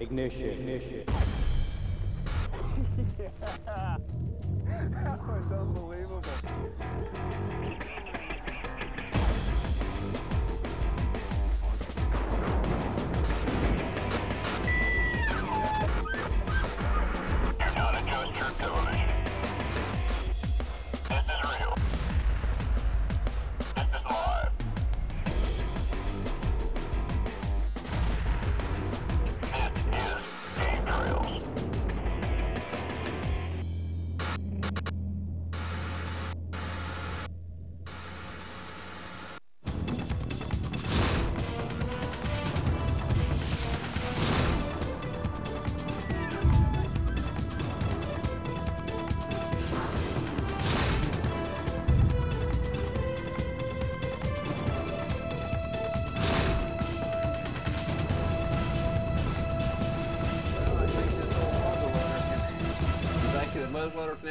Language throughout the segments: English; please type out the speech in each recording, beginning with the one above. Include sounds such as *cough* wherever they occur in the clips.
Ignition. Ignition. *laughs* That was unbelievable.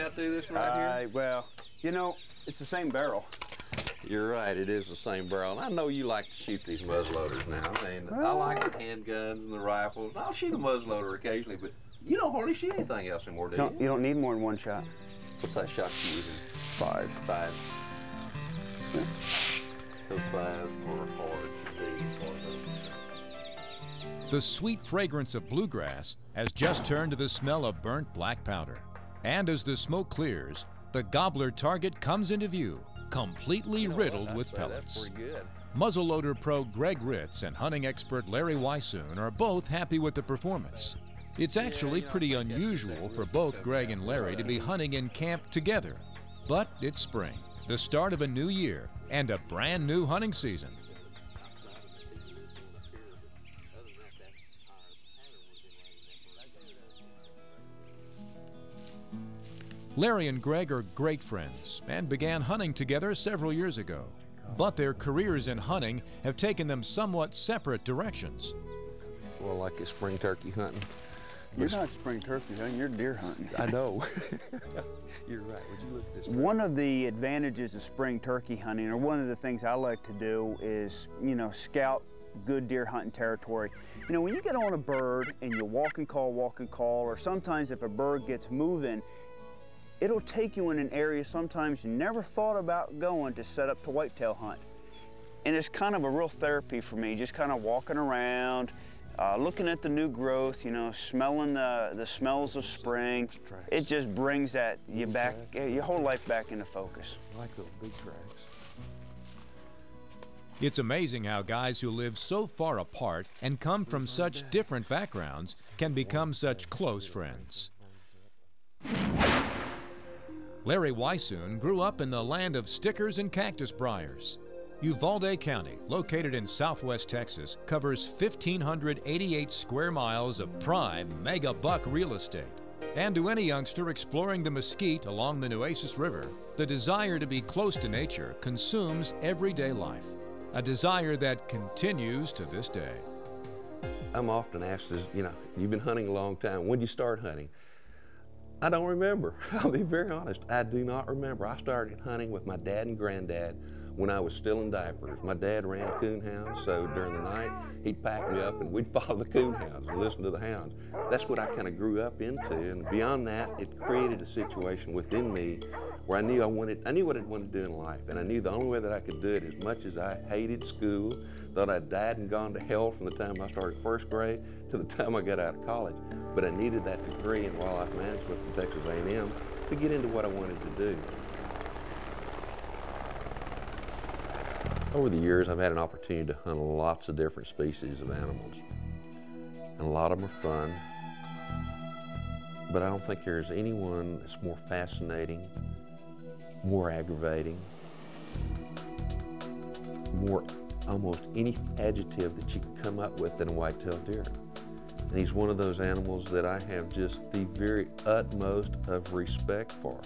Muzzleloader can outdo this one right here? Uh, well, you know, it's the same barrel. You're right, it is the same barrel. And I know you like to shoot these muzzleloaders now. I mean, I like the handguns and the rifles. I'll shoot a muzzleloader occasionally, but you don't hardly shoot anything else anymore, do You don't, you? you don't need more than one shot. What's that shot you using? Five. Five. Those fives were hard to beat. The sweet fragrance of bluegrass has just turned to the smell of burnt black powder. And as the smoke clears, the gobbler target comes into view, completely You know riddled I'd with pellets. That's pretty good. Muzzleloader pro Greg Ritz and hunting expert Larry Weishuhn are both happy with the performance. It's actually pretty unusual for both Greg and Larry to be hunting in camp together. But it's spring, the start of a new year, and a brand new hunting season. Larry and Greg are great friends and began hunting together several years ago. But their careers in hunting have taken them somewhat separate directions. Well, like a spring turkey hunting. You're not spring turkey hunting, you're deer hunting. I know. *laughs* *laughs* You're right. Would you look at this? One of the advantages of spring turkey hunting, or one of the things I like to do, is you know scout good deer hunting territory. You know, when you get on a bird and you walk and call, walk and call, or sometimes if a bird gets moving, it'll take you in an area sometimes you never thought about going to set up to whitetail hunt. And it's kind of a real therapy for me, just kind of walking around, uh, looking at the new growth, you know, smelling the, the smells of spring. It just brings that you back, eh, your whole life back into focus. I like those big tracks. It's amazing how guys who live so far apart and come from such different backgrounds can become such close friends. Larry Weishuhn grew up in the land of stickers and cactus briars. Uvalde County, located in southwest Texas, covers 1,588 square miles of prime mega buck real estate. And to any youngster exploring the Mesquite along the Nueces River, the desire to be close to nature consumes everyday life. A desire that continues to this day. I'm often asked, you know, you've been hunting a long time. When did you start hunting? I don't remember. *laughs* I'll be very honest. I do not remember. I started hunting with my dad and granddad when I was still in diapers. My dad ran coon hounds, so during the night he'd pack me up and we'd *laughs* follow the coon hounds and listen to the hounds. That's what I kind of grew up into, and beyond that, it created a situation within me where I knew I wanted, I knew what I wanted to do in life, and I knew the only way that I could do it, as much as I hated school, thought I'd died and gone to hell from the time I started first grade to the *laughs* time I got out of college, but I needed that degree in wildlife management from Texas A&M to get into what I wanted to do. Over the years, I've had an opportunity to hunt lots of different species of animals. And a lot of them are fun. But I don't think there's anyone that's more fascinating, more aggravating, more almost any adjective that you can come up with than a white-tailed deer. And he's one of those animals that I have just the very utmost of respect for.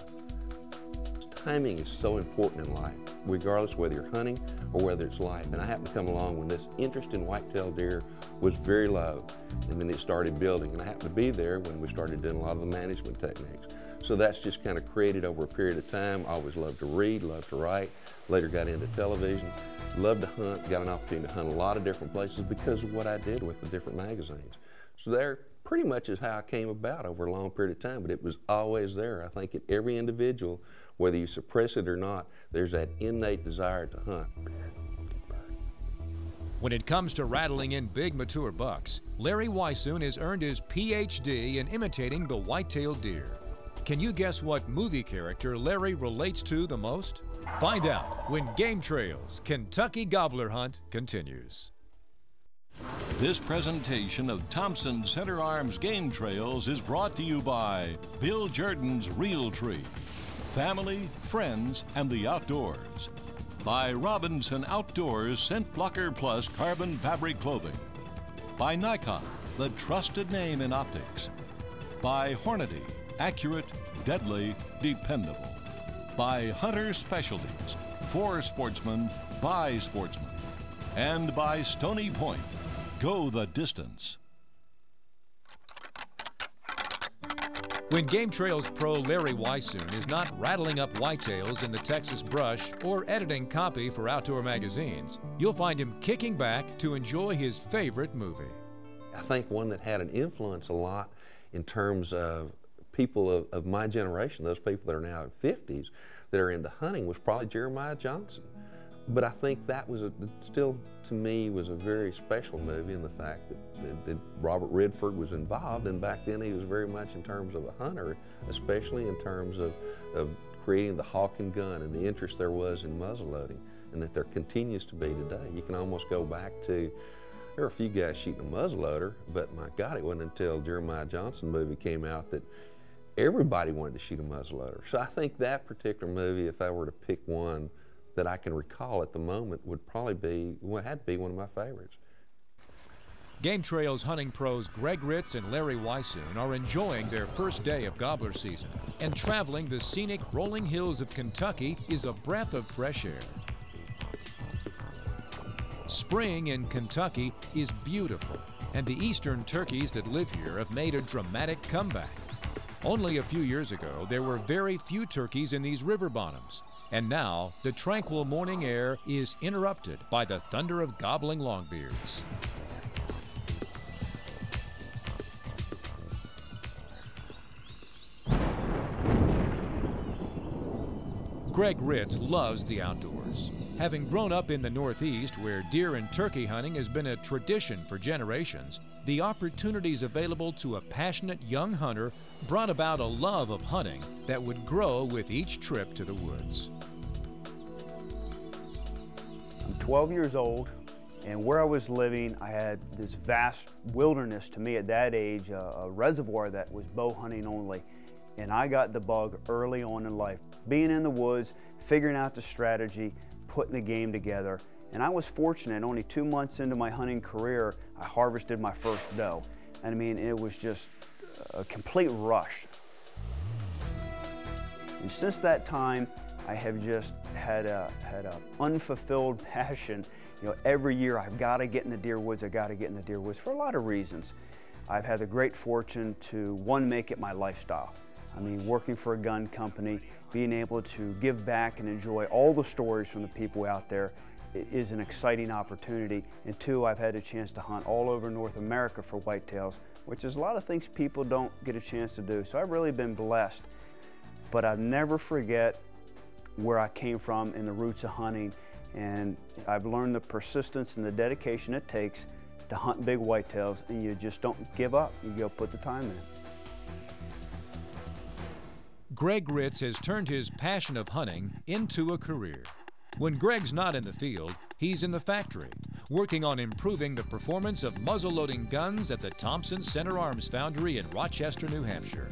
Timing is so important in life, regardless whether you're hunting or whether it's life. And I happened to come along when this interest in white-tailed deer was very low, and then it started building. And I happened to be there when we started doing a lot of the management techniques. So that's just kind of created over a period of time. I always loved to read, loved to write, later got into television, loved to hunt, got an opportunity to hunt a lot of different places because of what I did with the different magazines. So there pretty much is how I came about over a long period of time, but it was always there. I think in every individual, whether you suppress it or not, there's that innate desire to hunt. When it comes to rattling in big mature bucks, Larry Weishuhn has earned his PhD in imitating the white-tailed deer. Can you guess what movie character Larry relates to the most? Find out when Game Trails Kentucky Gobbler Hunt continues. This presentation of Thompson Center Arms Game Trails is brought to you by Bill Jordan's Realtree, family, friends, and the outdoors. By Robinson Outdoors Scent Blocker Plus Carbon Fabric Clothing. By Nikon, the trusted name in optics. By Hornady, accurate, deadly, dependable. By Hunter Specialties, for sportsmen, by sportsmen. And by Stoney Point, go the distance. When Game Trails pro Larry Weishuhn is not rattling up whitetails in the Texas brush or editing copy for outdoor magazines, you'll find him kicking back to enjoy his favorite movie. I think one that had an influence a lot in terms of people of, of my generation, those people that are now in 50s that are into hunting, was probably Jeremiah Johnson. But I think that was a, still, to me, was a very special movie in the fact that, that, Robert Redford was involved, and back then he was very much in terms of a hunter, especially in terms of, of creating the Hawken gun and the interest there was in muzzle loading, and that there continues to be today. You can almost go back to, there were a few guys shooting a muzzleloader, but my God, it wasn't until Jeremiah Johnson movie came out that everybody wanted to shoot a muzzleloader. So I think that particular movie, if I were to pick one, that I can recall at the moment would probably be, well, had to be one of my favorites. Game Trails hunting pros Greg Ritz and Larry Weishuhn are enjoying their first day of gobbler season, and traveling the scenic rolling hills of Kentucky is a breath of fresh air. Spring in Kentucky is beautiful, and the eastern turkeys that live here have made a dramatic comeback. Only a few years ago, there were very few turkeys in these river bottoms, and now, the tranquil morning air is interrupted by the thunder of gobbling longbeards. Greg Ritz loves the outdoors. Having grown up in the Northeast where deer and turkey hunting has been a tradition for generations, the opportunities available to a passionate young hunter brought about a love of hunting that would grow with each trip to the woods. I'm 12 years old, and where I was living, I had this vast wilderness to me at that age, a, a reservoir that was bow hunting only. And I got the bug early on in life. Being in the woods, figuring out the strategy, putting the game together. And I was fortunate, only two months into my hunting career, I harvested my first doe. And I mean, it was just a complete rush. And since that time, I have just had a had a unfulfilled *laughs* passion. You know, every year I've got to get in the deer woods. I got to get in the deer woods for a lot of reasons. I've had the great fortune to one make it my lifestyle. I mean, working for a gun company, being able to give back and enjoy all the stories from the people out there is an exciting opportunity. And two, I've had a chance to hunt all over North America for whitetails, which is a lot of things people don't get a chance to do. So I've really been blessed. But I never forget where I came from and the roots of hunting. And I've learned the persistence and the dedication it takes to hunt big whitetails, and you just don't give up. You go put the time in. Greg Ritz has turned his passion of hunting into a career. When Greg's not in the field, he's in the factory, working on improving the performance of muzzle-loading guns at the Thompson Center Arms Foundry in Rochester, New Hampshire.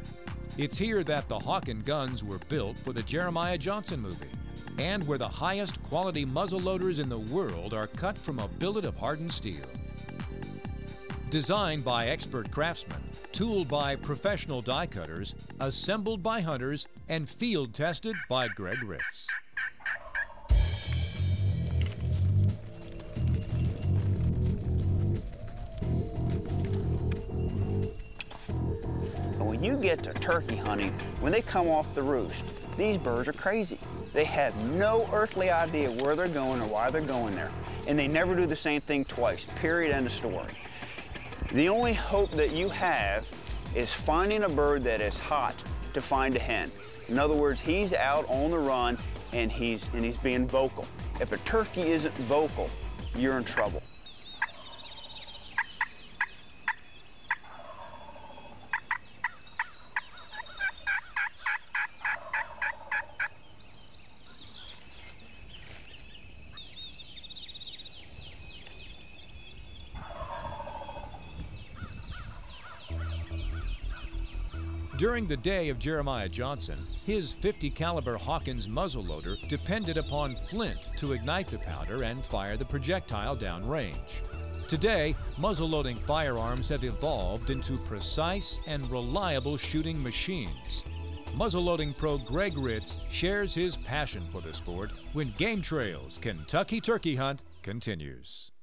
It's here that the Hawken guns were built for the Jeremiah Johnson movie. and where the highest quality muzzle loaders in the world are cut from a billet of hardened steel. Designed by expert craftsmen, tooled by professional die cutters, assembled by hunters, and field tested by Greg Ritz. When you get to turkey hunting, when they come off the roost, these birds are crazy. They have no earthly idea where they're going or why they're going there. And they never do the same thing twice, period, end of story. The only hope that you have is finding a bird that is hot to find a hen. In other words, he's out on the run and he's, and he's being vocal. If a turkey isn't vocal, you're in trouble. During the day of Jeremiah Johnson, his 50 caliber Hawkins muzzleloader depended upon flint to ignite the powder and fire the projectile downrange. Today, muzzleloading firearms have evolved into precise and reliable shooting machines. Muzzleloading pro Greg Ritz shares his passion for the sport when Game Trails Kentucky Turkey Hunt continues.